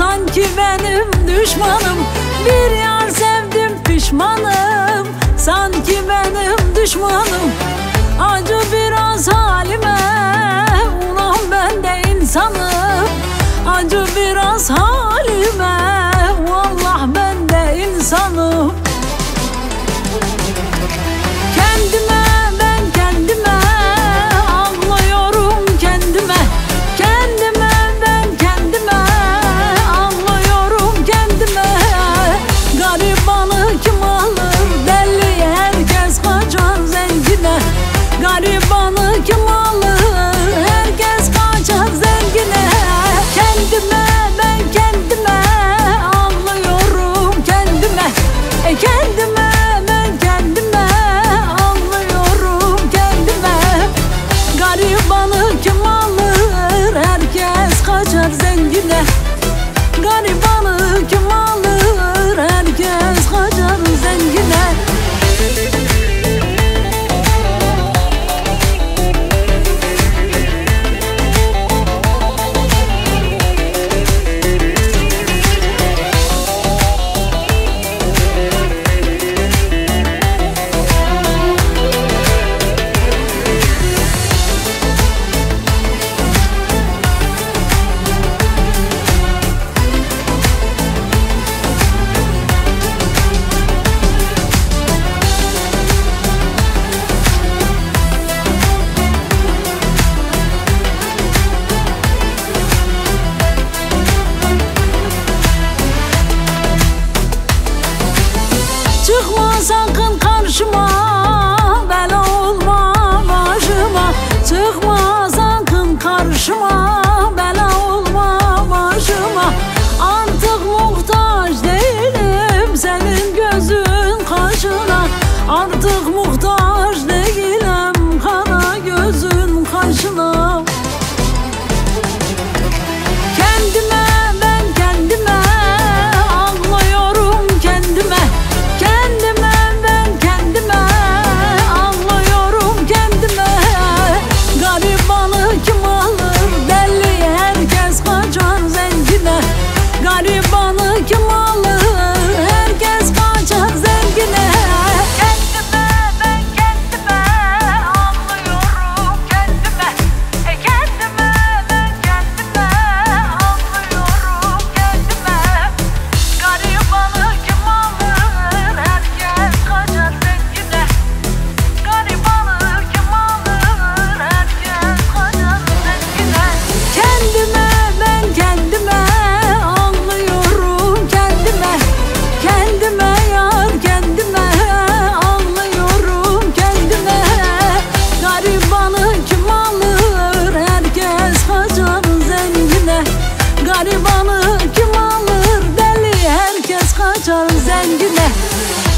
Sanki benim düşmanım. Bir yar sevdim pişmanım. Sanki benim düşmanım. Acı biraz halime. Ulan ben de insanım. Acı biraz halime. Kemal'ı Çıkma sakın karşıma Bela olma başıma. Çıkma sakın karşıma Bela olma başıma. Artık muhtaç değilim Senin gözün kaşına. Artık muhtaç and you never